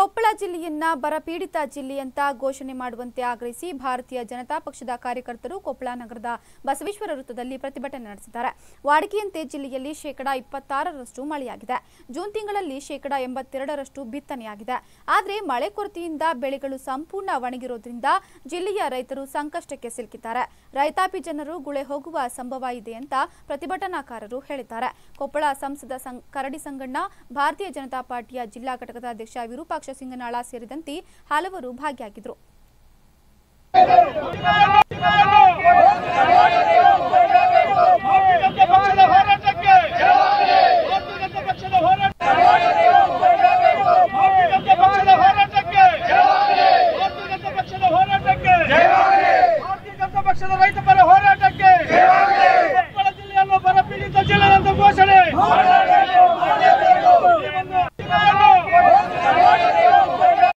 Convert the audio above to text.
ಕೊಪ್ಪಳ ಜಿಲ್ಲೆಯನ್ನ ಬರಪೀಡಿತ ಜಿಲ್ಲೆ ಅಂತ ಘೋಷಣೆ ಮಾಡುವಂತೆ ಆಗ್ರಹಿಸಿ ಭಾರತೀಯ ಜನತಾ ಪಕ್ಷದ ಕಾರ್ಯಕರ್ತರು ಕೊಪ್ಪಳ ನಗರದ ಬಸವೇಶ್ವರ ವೃತ್ತದಲ್ಲಿ ಪ್ರತಿಭಟನೆ ನಡೆಸಿದ್ದಾರೆ. ವಾಡಿಕೆಯಂತೆ ಜಿಲ್ಲೆಯಲ್ಲಿ ಶೇಕಡಾ ಇಪ್ಪತ್ತಾರರಷ್ಟು ಮಳೆಯಾಗಿದೆ. ಜೂನ್ ತಿಂಗಳಲ್ಲಿ ಶೇಕಡಾ ಎಂಬತ್ತೆರಡರಷ್ಟು ಬಿತ್ತನೆಯಾಗಿದೆ. ಆದರೆ ಮಳೆ ಕೊರತೆಯಿಂದ ಬೆಳೆಗಳು ಸಂಪೂರ್ಣ ಒಣಗಿರೋದ್ರಿಂದ ಜಿಲ್ಲೆಯ ರೈತರು ಸಂಕಷ್ಟಕ್ಕೆ ಸಿಲುಕಿದ್ದಾರೆ. ರೈತಾಪಿ ಜನರು ಗುಳೆ ಹೋಗುವ ಸಂಭವ ಇದೆ ಅಂತ ಪ್ರತಿಭಟನಾಕಾರರು ಹೇಳಿದ್ದಾರೆ. ಕೊಪ್ಪಳ ಸಂಸದ ಕರಡಿ ಸಂಗಣ್ಣ, ಭಾರತೀಯ ಜನತಾ ಪಾರ್ಟಿಯ ಜಿಲ್ಲಾ ಘಟಕದ ಅಧ್ಯಕ್ಷ ವಿರೂಪಾಕ್ಷ ಸಿಂಗನಾಳ ಸೇರಿದಂತೆ ಹಲವರು ಭಾಗಿಯಾಗಿದ್ದರು. ಪಕ್ಷದ ರೈತ ಪರ